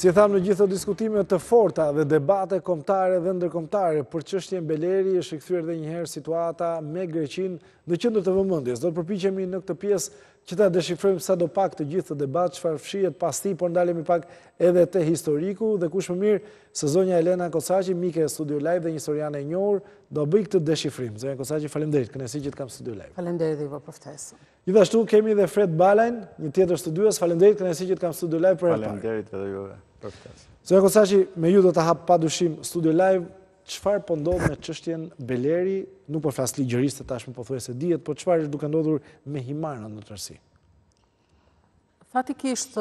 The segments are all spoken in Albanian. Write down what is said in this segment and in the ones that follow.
Siç thamë në gjithë këto diskutime të forta dhe debate kombëtare dhe ndërkombëtare për çështjen Beleri, është rikthyer edhe një herë situata me Greqinë në qendër të vëmendjes. Do të përpiqemi në këtë pjesë që ta deshifrojmë sadopak të gjithë këtë debat, çfarë fshihet pas tij, por ndalemi pak edhe te historiku dhe kush më mirë se zonja Elena Kocaqi, mike e Studio Live dhe një historiane e njohur, do bëjë këtë deshifrim. Zonja Kocaqi, faleminderit, kënaqësi që të kam Studio Live. Faleminderit edhe juve për ftesën. Gjithashtu kemi dhe Fred Balajn, një tjetër studiues. Faleminderit, kënaqësi që të kam Studio Live për herë të parë. Faleminderit edhe juve për ftesën. Zonja Kocaqi, me ju do ta hap padyshim Studio Live. Çfarë po ndodh me çështjen Beleri? Nuk po flas ligjërisht se tashmë pothuajse dihet, po çfarë është duke ndodhur me Himarën në tërësi? Faktikisht,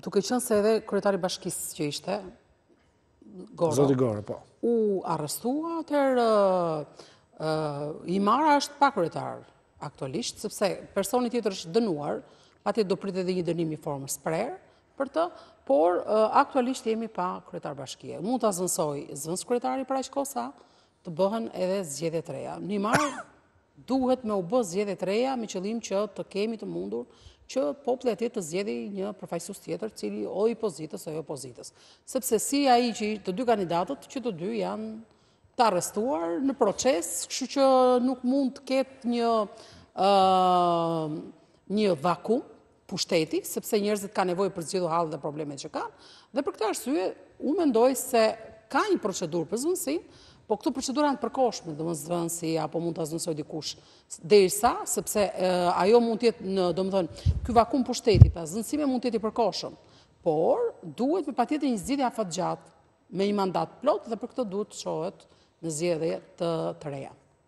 duke qenë se edhe kryetari i bashkisë që ishte, Goro. Zoti Goro, po. U arrestua, atëherë Himara është pa kryetar aktualisht, sepse personi tjetër është dënuar, patjetër do pritet edhe një dënim i formës prerë për të, por aktualisht jemi pa kryetar bashkie. Mund ta zëvendësojë zëvendëskryetari për aq kohë sa, të bëhen edhe zgjedhje të reja. Në Himarë duhet me u bë zgjedhje të reja me qëllim që të kemi të mundur që populli atje të zgjedhë një përfaqësues tjetër, cili o i pozitës o i opozitës. Sepse si ai që të dy kandidatët, që të dy janë të arrestuar në proces, kështu që nuk mund të ketë një një vakum pushteti, sepse njerëzit ka nevojë për të zgjidhur hallet dhe problemet që kanë, dhe për këtë arsye unë mendoj se ka një procedurë për zëvendësim, po këto procedura janë të përkohshme, domethënë zëvendësi apo mund ta zëvendësojë dikush derisa, sepse e, ajo mund të jetë në, domethënë, ky vakum pushteti, pra zëvendësimi mund të jetë i përkohshëm. Por duhet me patjetër një zgjidhje afatgjatë me një mandat të plotë dhe për këtë duhet të shkohet në zgjedhje të të reja.